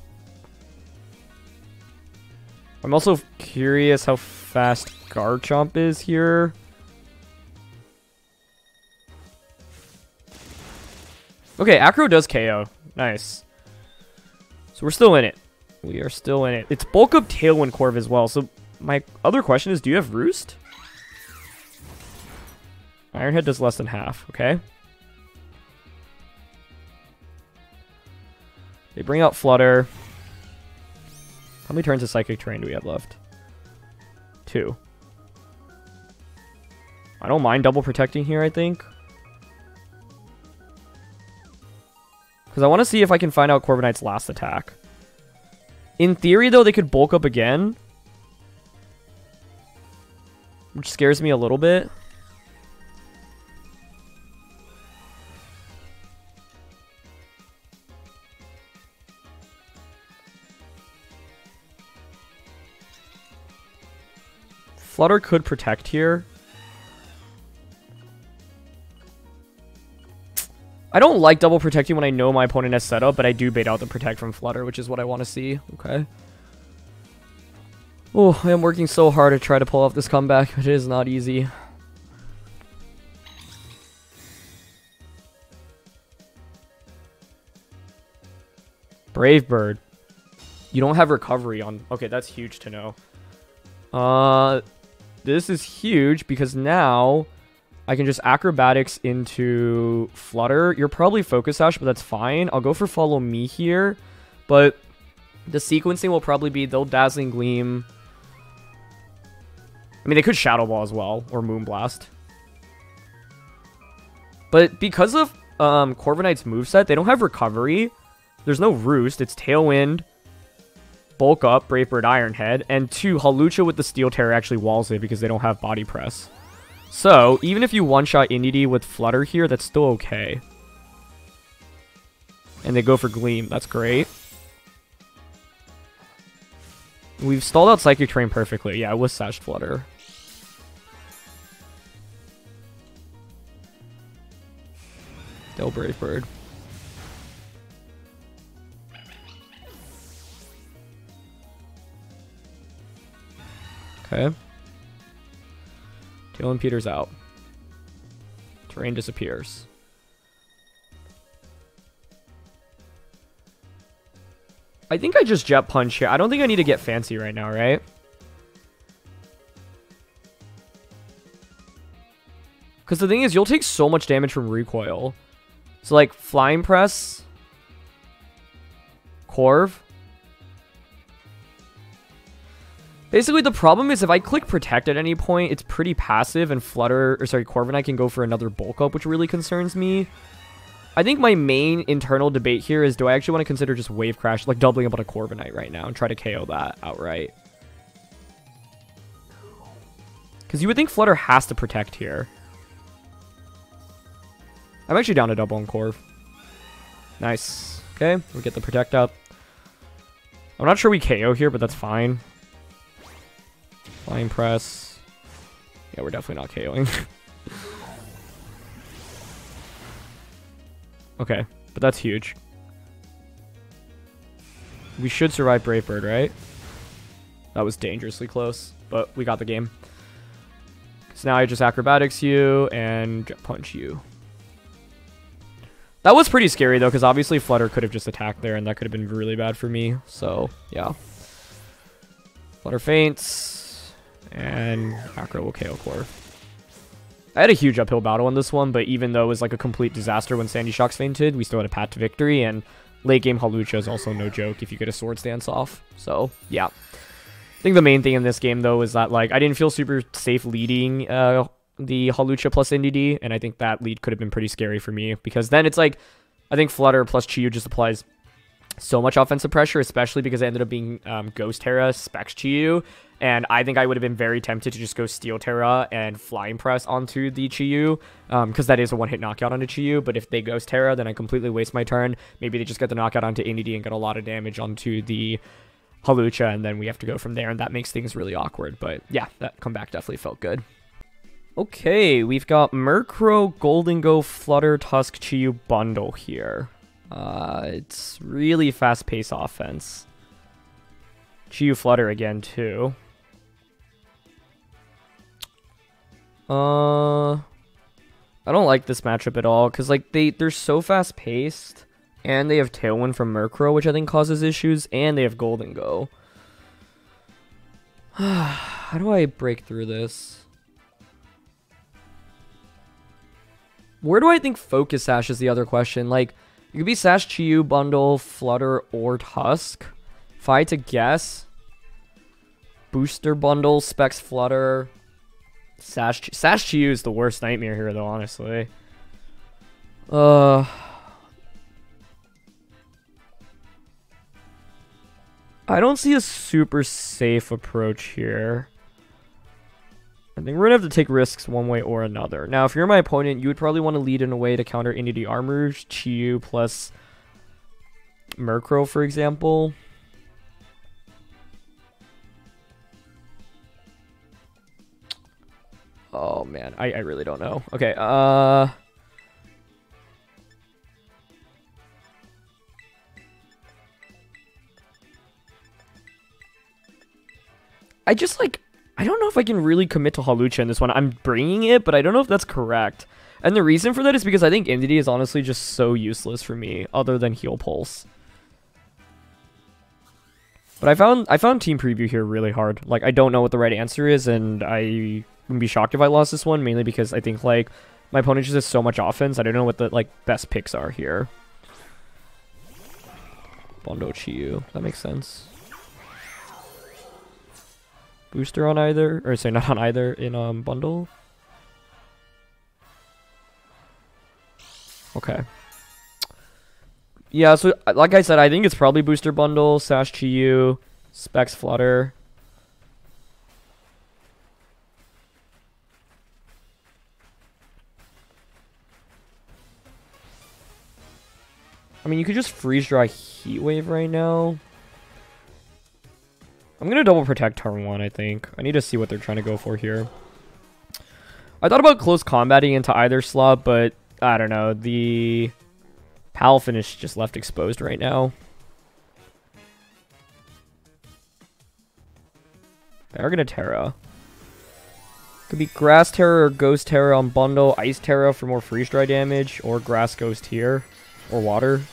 I'm also curious how fast Garchomp is here. Okay, Acro does KO. Nice. So we're still in it. We are still in it. It's Bulk Up Tailwind Corv as well. So my other question is, do you have Roost? Iron Head does less than half. Okay. They bring out Flutter. How many turns of Psychic Terrain do we have left? Two. I don't mind double protecting here, I think. Because I want to see if I can find out Corviknight's last attack. In theory, though, they could bulk up again. Which scares me a little bit. Flutter could protect here. I don't like double protecting when I know my opponent has setup, but I do bait out the protect from Flutter, which is what I want to see. Okay. Oh, I am working so hard to try to pull off this comeback, but it is not easy. Brave Bird. You don't have recovery on... Okay, that's huge to know. Uh, this is huge because now I can just acrobatics into flutter. You're probably focus sash, but that's fine. I'll go for follow me here, but the sequencing will probably be they'll dazzling gleam. I mean, they could shadow ball as well or moonblast. But because of um, Corviknight's moveset, they don't have recovery. There's no roost. It's tailwind bulk up Brave Bird Iron Head, and two, Hawlucha with the Steel Tera actually walls it because they don't have body press. So, even if you one-shot Indeedee with Flutter here, that's still okay. And they go for Gleam, that's great. We've stalled out Psychic Terrain perfectly. Yeah, with Sash Flutter. Still Brave Bird. Okay. Tailwind Peters out. Terrain disappears. I think I just Jet Punch here. I don't think I need to get fancy right now, right? Because the thing is, you'll take so much damage from recoil. So, like, Flying Press... Corv... Basically, the problem is if I click Protect at any point, it's pretty passive, and Flutter, or sorry, Corviknight can go for another Bulk Up, which really concerns me. I think my main internal debate here is do I actually want to consider just Wave Crash, like doubling up on a Corviknight right now and try to KO that outright? Because you would think Flutter has to Protect here. I'm actually down to double on Corv. Nice. Okay, we get the Protect up. I'm not sure we KO here, but that's fine. Flying Press. Yeah, we're definitely not KOing. okay, but that's huge. We should survive Brave Bird, right? That was dangerously close, but we got the game. So now I just acrobatics you and punch you. That was pretty scary though, because obviously Flutter could have just attacked there, and that could have been really bad for me. So yeah, Flutter faints, and Acro will KO Corv. I had a huge uphill battle in this one, but even though it was like a complete disaster when Sandy Shocks fainted, we still had a path to victory, and late game Hawlucha is also no joke if you get a Swords Dance off. So yeah. I think the main thing in this game, though, is that like I didn't feel super safe leading uh, the Hawlucha plus NDD, and I think that lead could have been pretty scary for me because then it's like I think Flutter plus Chi-Yu just applies so much offensive pressure, especially because I ended up being um, Ghost Tera Specs to you. and I think I would have been very tempted to just go Steel Tera and Flying Press onto the Chi-Yu, because um, that is a one-hit knockout onto Chi-Yu, but if they Ghost Tera, then I completely waste my turn. Maybe they just get the knockout onto NDD and get a lot of damage onto the Hawlucha, and then we have to go from there, and that makes things really awkward. But yeah, that comeback definitely felt good. Okay, we've got Murkrow, Gholdengo, Flutter, Tusk, Chi-Yu bundle here. Uh, it's really fast-paced offense. Chi-Yu Flutter again, too. Uh, I don't like this matchup at all, because, like, they, they're so fast-paced and they have Tailwind from Murkrow, which I think causes issues, and they have Gholdengo. How do I break through this? Where do I think Focus Sash is the other question? Like, you could be Sash Chi-Yu, Bundle, Flutter, or Tusk. If I had to guess, Booster Bundle, Specs Flutter, Sash, Sash Chi-Yu is the worst nightmare here, though, honestly. Uh... I don't see a super safe approach here. I think we're going to have to take risks one way or another. Now, if you're my opponent, you would probably want to lead in a way to counter Entity Armor, Chi-Yu plus Murkrow, for example. Oh, man. I, I really don't know. Okay, uh... I just like I don't know if I can really commit to Hawlucha in this one. I'm bringing it, but I don't know if that's correct. And the reason for that is because I think Indeedee is honestly just so useless for me, other than Heal Pulse. But I found I found Team Preview here really hard. Like I don't know what the right answer is, and I would be shocked if I lost this one, mainly because I think like my opponent just has so much offense. I don't know what the like best picks are here. Bondo Chi-Yu. That makes sense booster on either, or sorry, not on either in um bundle. Okay. Yeah, so uh, like I said, I think it's probably booster bundle, Sash Chi-Yu, Specs Flutter. I mean, you could just freeze dry Heat Wave right now. I'm going to double protect turn one, I think. I need to see what they're trying to go for here. I thought about close combating into either slot, but I don't know. The Pal finish just left exposed right now. They are going to Tera. Could be Grass Tera or Ghost Tera on bundle, Ice Tera for more freeze dry damage, or Grass Ghost here, or Water.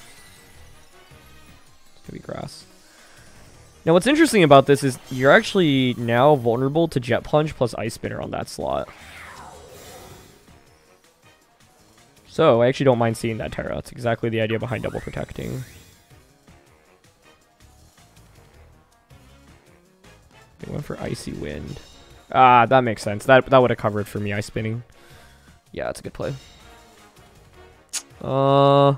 Could be Grass. Now, what's interesting about this is you're actually now vulnerable to Jet Punch plus Ice Spinner on that slot. So, I actually don't mind seeing that Tera. That's exactly the idea behind double protecting. They went for for Icy Wind. Ah, that makes sense. That that would have covered for me, Ice Spinning. Yeah, that's a good play. Uh...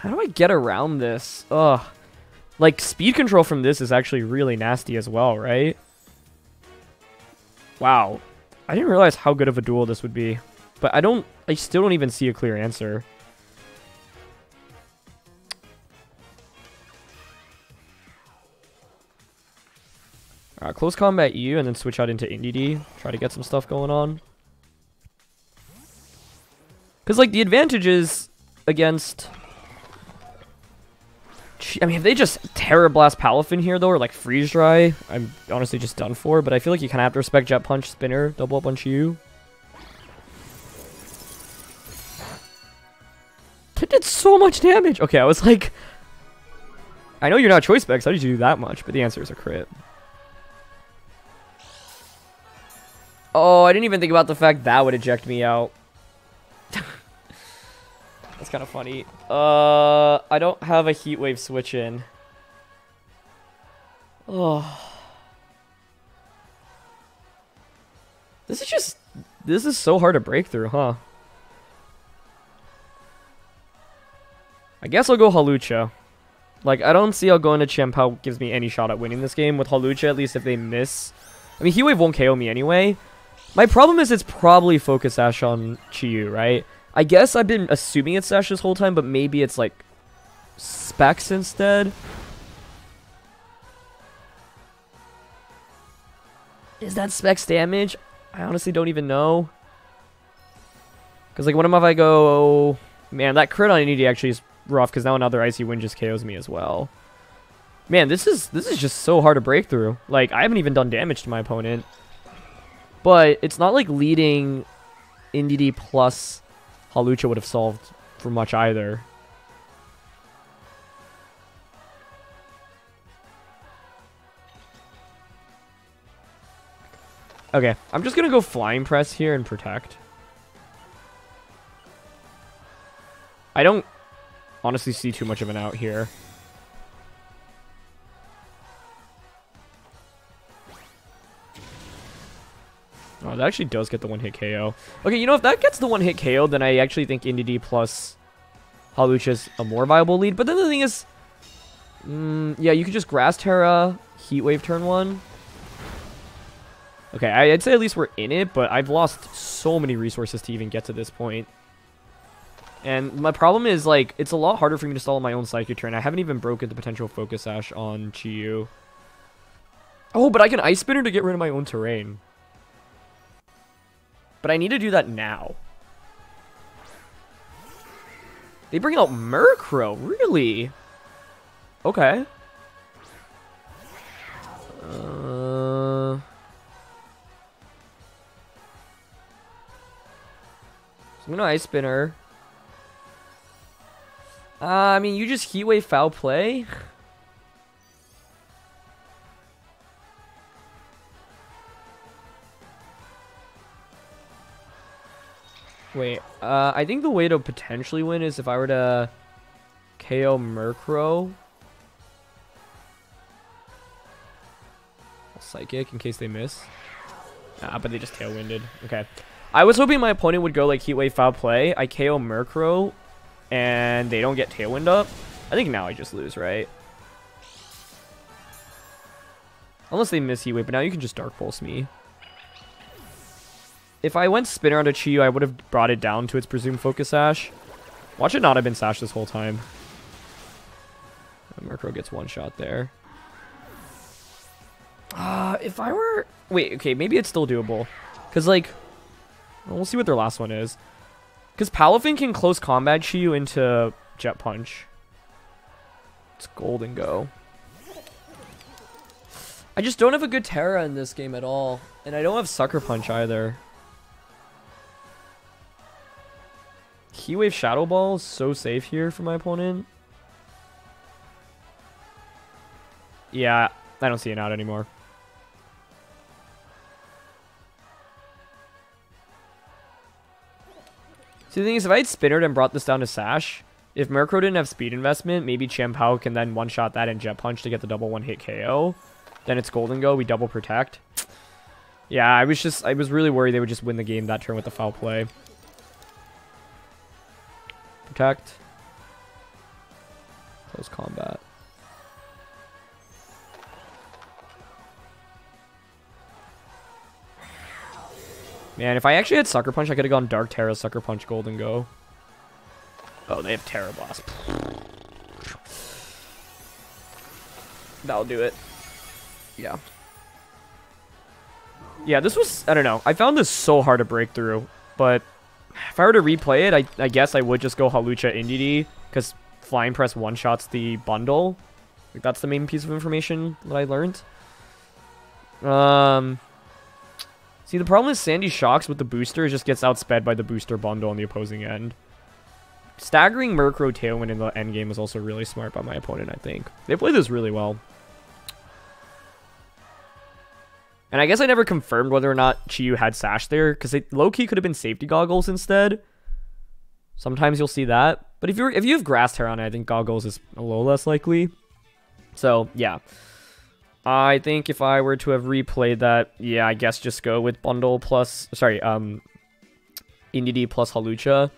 How do I get around this? Ugh. Like, speed control from this is actually really nasty as well, right? Wow. I didn't realize how good of a duel this would be. But I don't... I still don't even see a clear answer. Uh, close combat you and then switch out into Indeedee. Try to get some stuff going on. Because, like, the advantages against I mean, if they just Tera Blast Palafin here, though, or like Freeze Dry, I'm honestly just done for. But I feel like you kind of have to respect Jet Punch, Spinner, double up on Chi-Yu. That did so much damage. Okay, I was like... I know you're not Choice Specs, how did you do that much? But the answer is a crit. Oh, I didn't even think about the fact that would eject me out. That's kind of funny. Uh, I don't have a heat wave switch in. Oh. This is just... This is so hard to break through, huh? I guess I'll go Hawlucha. Like, I don't see how going to Chien-Pao gives me any shot at winning this game. With Hawlucha, at least if they miss... I mean, Heat Wave won't KO me anyway. My problem is it's probably Focus Sash on Chi-Yu, right? I guess I've been assuming it's Sash this whole time, but maybe it's like specs instead. Is that specs damage? I honestly don't even know. Because like what if I go... Man, that crit on Indeedee actually is rough because now another Icy Wind just KOs me as well. Man, this is this is just so hard to break through. Like, I haven't even done damage to my opponent. But it's not like leading Indeedee plus Hawlucha would have solved for much either. Okay, I'm just gonna go flying press here and protect. I don't honestly see too much of an out here. That actually does get the one-hit KO. Okay, you know, if that gets the one-hit KO, then I actually think Indeedee plus Hawlucha is a more viable lead. But then the thing is, mm, yeah, you could just Grass Tera, Heat Wave turn one. Okay, I'd say at least we're in it, but I've lost so many resources to even get to this point. And my problem is, like, it's a lot harder for me to stall my own Psychic turn. I haven't even broken the potential Focus Sash on Chi-Yu. Oh, but I can Ice Spinner to get rid of my own terrain. But I need to do that now. They bring out Murkrow, really? Okay. Uh... I'm gonna Ice Spinner. Uh, I mean, you just Heat Wave Foul Play? Wait, uh, I think the way to potentially win is if I were to KO Murkrow. Psychic in case they miss. Ah, but they just tailwinded. Okay. I was hoping my opponent would go like Heat Wave Foul Play. I KO Murkrow, and they don't get Tailwind up. I think now I just lose, right? Unless they miss Heat Wave, but now you can just Dark Pulse me. If I went Spinner onto Chi-Yu, I would have brought it down to its presumed Focus Sash. Watch it not have been Sash this whole time. Murkrow gets one shot there. Uh, if I were... Wait, okay, maybe it's still doable. Because, like... Well, see what their last one is. Because Palafin can close combat Chi-Yu into Jet Punch. It's Gholdengo. I just don't have a good Tera in this game at all. And I don't have Sucker Punch either. Heat Wave Shadow Ball is so safe here for my opponent. Yeah, I don't see it out anymore. See, the thing is, if I had spinnered and brought this down to Sash, if Murkrow didn't have speed investment, maybe Chien-Pao can then one-shot that and Jet Punch to get the double one-hit KO. Then it's Gholdengo, we double protect. Yeah, I was just, I was really worried they would just win the game that turn with the foul play. Protect. Close combat. Man, if I actually had Sucker Punch, I could have gone Dark Tera, Sucker Punch, Gholdengo. Oh, they have Tera Blast. That'll do it. Yeah. Yeah, this was, I don't know. I found this so hard to break through, but if I were to replay it, I, I guess I would just go Hawlucha Indeedee, because Flying Press one-shots the bundle. Like, that's the main piece of information that I learned. Um, See, the problem is Sandy Shocks with the booster just gets outsped by the booster bundle on the opposing end. Staggering Murkrow Tailwind in the end game was also really smart by my opponent, I think. They played this really well. And I guess I never confirmed whether or not Chi-Yu had Sash there, because low-key could have been safety goggles instead. Sometimes you'll see that. But if you're if you have Grass hair on it, I think goggles is a little less likely. So, yeah. I think if I were to have replayed that, yeah, I guess just go with Bundle plus, sorry, um, Indeedee plus Hawlucha.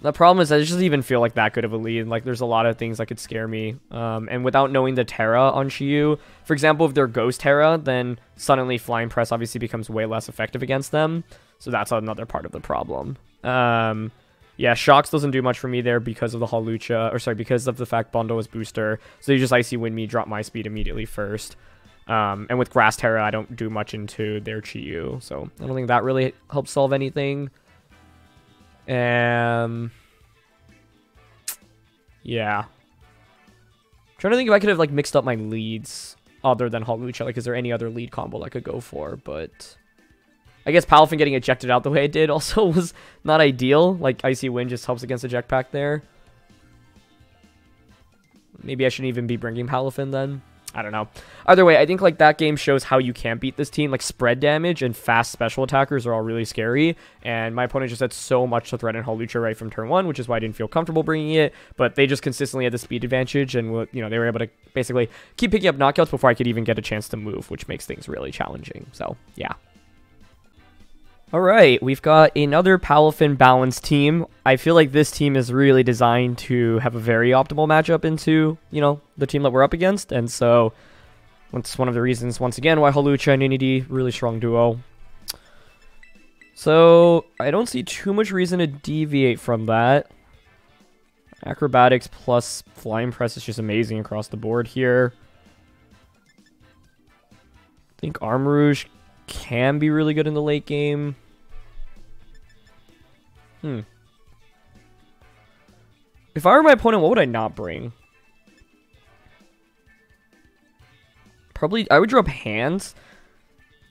The problem is I just even feel like that good of a lead. Like, there's a lot of things that could scare me. Um, and without knowing the Tera on Chi-Yu, for example, if they're Ghost Tera, then suddenly Flying Press obviously becomes way less effective against them. So that's another part of the problem. Um, yeah, Shocks doesn't do much for me there because of the Hawlucha, or sorry, because of the fact Bundle is booster. So you just Icy Wind me, drop my speed immediately first. Um, and with Grass Tera, I don't do much into their Chi-Yu, so I don't think that really helps solve anything. Um, yeah. I'm trying to think if I could have like mixed up my leads other than Hawlucha. Like, is there any other lead combo I could go for? But I guess Palafin getting ejected out the way it did also was not ideal. Like, Icy Wind just helps against the Eject Pack there. Maybe I shouldn't even be bringing Palafin then. I don't know. Either way, I think like that game shows how you can't beat this team. Like spread damage and fast special attackers are all really scary. And my opponent just had so much to threaten Hawlucha right from turn one, which is why I didn't feel comfortable bringing it. But they just consistently had the speed advantage, and you know they were able to basically keep picking up knockouts before I could even get a chance to move, which makes things really challenging. So yeah. All right, we've got another Palafin balanced team. I feel like this team is really designed to have a very optimal matchup into, you know, the team that we're up against. And so that's one of the reasons, once again, why Hawlucha and Indeedee, really strong duo. So I don't see too much reason to deviate from that. Acrobatics plus Flying Press is just amazing across the board here. I think Armarouge can be really good in the late game. Hmm. If I were my opponent, what would I not bring? Probably, I would drop hands.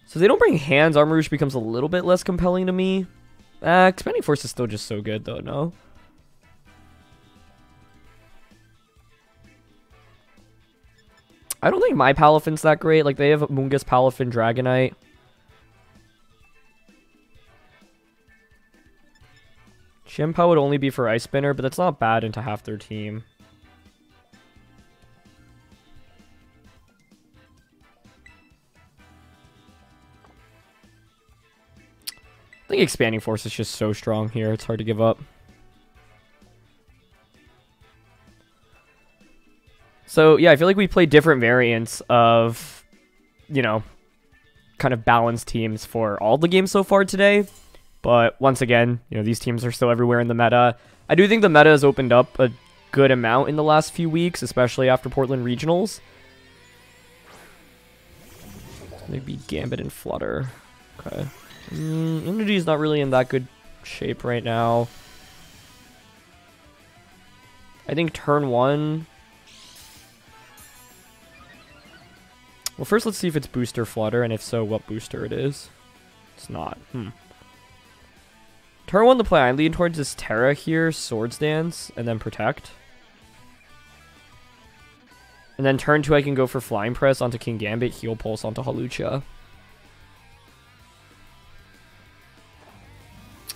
So if they don't bring hands, Armarouge becomes a little bit less compelling to me. Uh, Expanding Force is still just so good, though, no? I don't think my Palafin's that great. Like, they have Mungus, Palafin, Dragonite. Chien-Pao would only be for Ice Spinner, but that's not bad into half their team. I think Expanding Force is just so strong here, it's hard to give up. So, yeah, I feel like we play different variants of, you know, kind of balanced teams for all the games so far today. But once again, you know, these teams are still everywhere in the meta. I do think the meta has opened up a good amount in the last few weeks, especially after Portland Regionals. Maybe Gambit and Flutter. Okay. Mm, is not really in that good shape right now. I think turn one... Well, first let's see if it's Booster Flutter, and if so, what booster it is. It's not. Hmm. Turn one to play, I lean towards this Tera here, Swords Dance, and then Protect. And then turn two, I can go for Flying Press onto Kingambit, Heal Pulse onto Hawlucha.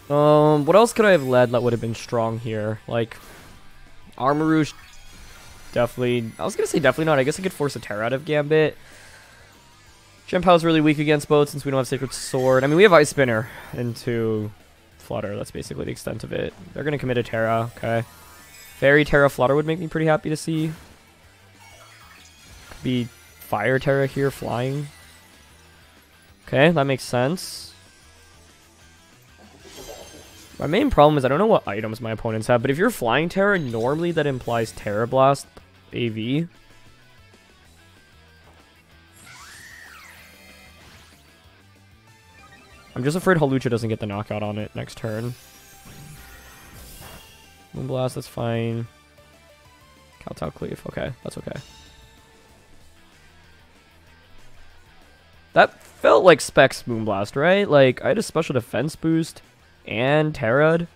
Um, what else could I have led that would have been strong here? Like, Armarouge, definitely. I was gonna say definitely not. I guess I could force a Tera out of Gambit. Chien-Pao's really weak against both since we don't have Sacred Sword. I mean, we have Ice Spinner into Flutter. That's basically the extent of it. They're gonna commit a Tera, Okay. Fairy Tera Flutter would make me pretty happy to see. Could be Fire Tera here, flying. Okay, that makes sense. My main problem is I don't know what items my opponents have, but if you're flying Tera, normally that implies Tera Blast AV. I'm just afraid Hawlucha doesn't get the knockout on it next turn. Moonblast, that's fine. Kowtow Cleave, okay, that's okay. That felt like Specs Moonblast, right? Like, I had a special defense boost and Terad.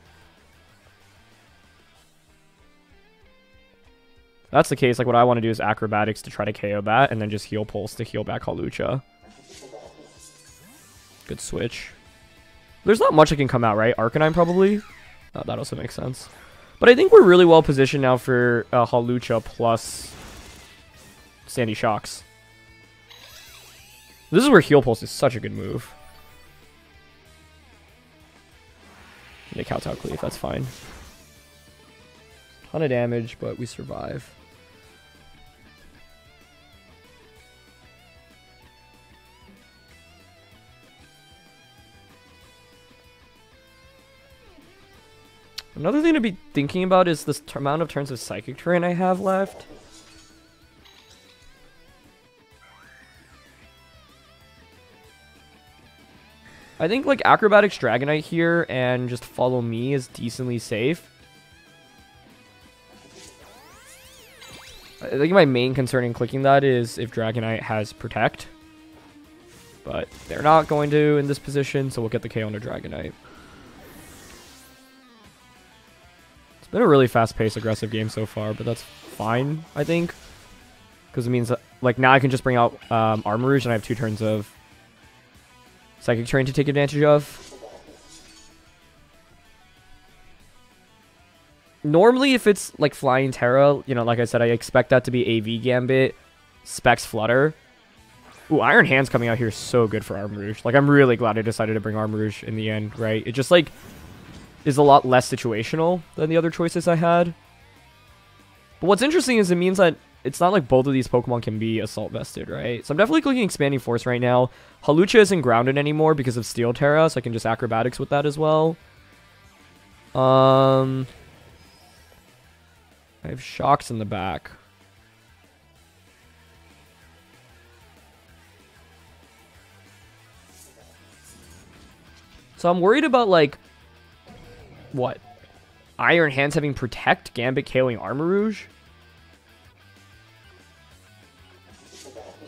that's the case, like what I want to do is acrobatics to try to KO that, and then just heal pulse to heal back Hawlucha. Good switch. There's not much that can come out, right? Arcanine probably? Oh, that also makes sense. But I think we're really well positioned now for uh, Hawlucha plus Sandy Shocks. This is where Heal Pulse is such a good move. Yeah, Kowtow Cleave, that's fine. Ton of damage, but we survive. Another thing to be thinking about is this amount of turns of Psychic Terrain I have left. I think like Acrobatics Dragonite here and just follow me is decently safe. I think my main concern in clicking that is if Dragonite has Protect. But they're not going to in this position, so we'll get the KO a Dragonite. Been a really fast-paced, aggressive game so far, but that's fine, I think. Because it means, that, like, now I can just bring out um, Armarouge and I have two turns of Psychic Terrain to take advantage of. Normally, if it's like Flying Tera, you know, like I said, I expect that to be AV Gambit, Specs Flutter. Ooh, Iron Hand's coming out here so good for Armarouge. Like, I'm really glad I decided to bring Armarouge in the end, right? It just, like, is a lot less situational than the other choices I had. But what's interesting is it means that it's not like both of these Pokemon can be Assault Vested, right? So I'm definitely clicking Expanding Force right now. Hawlucha isn't grounded anymore because of Steel Tera, so I can just Acrobatics with that as well. Um, I have Shocks in the back. So I'm worried about, like, what? Iron Hands having Protect, Gambit KOing Armarouge?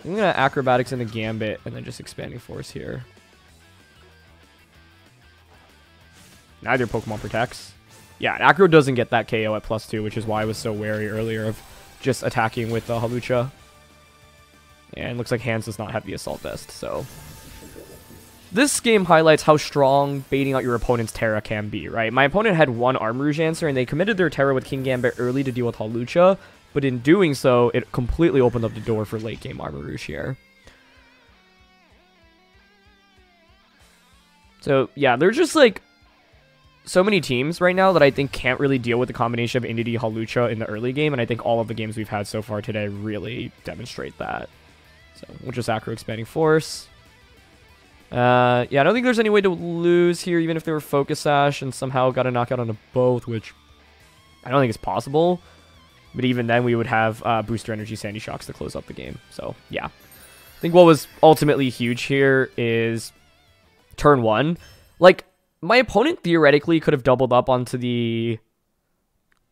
I'm gonna acrobatics into gambit and then just expanding force here. Neither Pokemon protects. Yeah, Acro doesn't get that KO at plus two, which is why I was so wary earlier of just attacking with the uh, Hawlucha. And looks like Hands does not have the Assault Vest, so... This game highlights how strong baiting out your opponent's Tera can be, right? My opponent had one Armarouge answer, and they committed their Tera with Kingambit early to deal with Hawlucha, but in doing so, it completely opened up the door for late game Armarouge here. So, yeah, there's just, like, so many teams right now that I think can't really deal with the combination of Indeedee Hawlucha in the early game, and I think all of the games we've had so far today really demonstrate that. So, we'll just Acro Expanding Force. Uh, yeah, I don't think there's any way to lose here, even if they were Focus Sash and somehow got a knockout onto both, which I don't think is possible. But even then, we would have uh, Booster Energy Sandy Shocks to close up the game. So, yeah. I think what was ultimately huge here is turn one. Like, my opponent theoretically could have doubled up onto the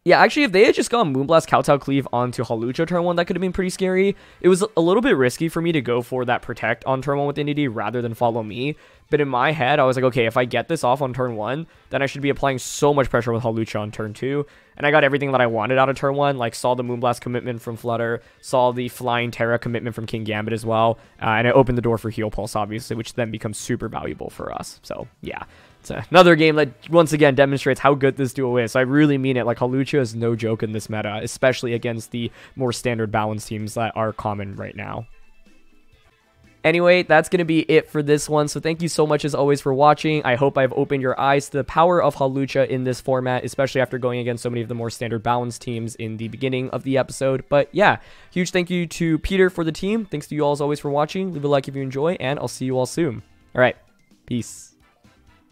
yeah, actually, if they had just gone Moonblast, Kowtow Cleave onto Hawlucha turn 1, that could have been pretty scary. It was a little bit risky for me to go for that Protect on turn 1 with Indeedee rather than Follow Me. But in my head, I was like, okay, if I get this off on turn 1, then I should be applying so much pressure with Hawlucha on turn 2. And I got everything that I wanted out of turn 1, like saw the Moonblast commitment from Flutter, saw the Flying Tera commitment from Kingambit as well, uh, and I opened the door for Heal Pulse, obviously, which then becomes super valuable for us. So, yeah another game that once again demonstrates how good this duo is. I really mean it. Like Hawlucha is no joke in this meta, especially against the more standard balance teams that are common right now. Anyway, that's going to be it for this one. So thank you so much as always for watching. I hope I've opened your eyes to the power of Hawlucha in this format, especially after going against so many of the more standard balance teams in the beginning of the episode. But yeah, huge thank you to Peter for the team. Thanks to you all as always for watching. Leave a like if you enjoy, and I'll see you all soon. All right, peace.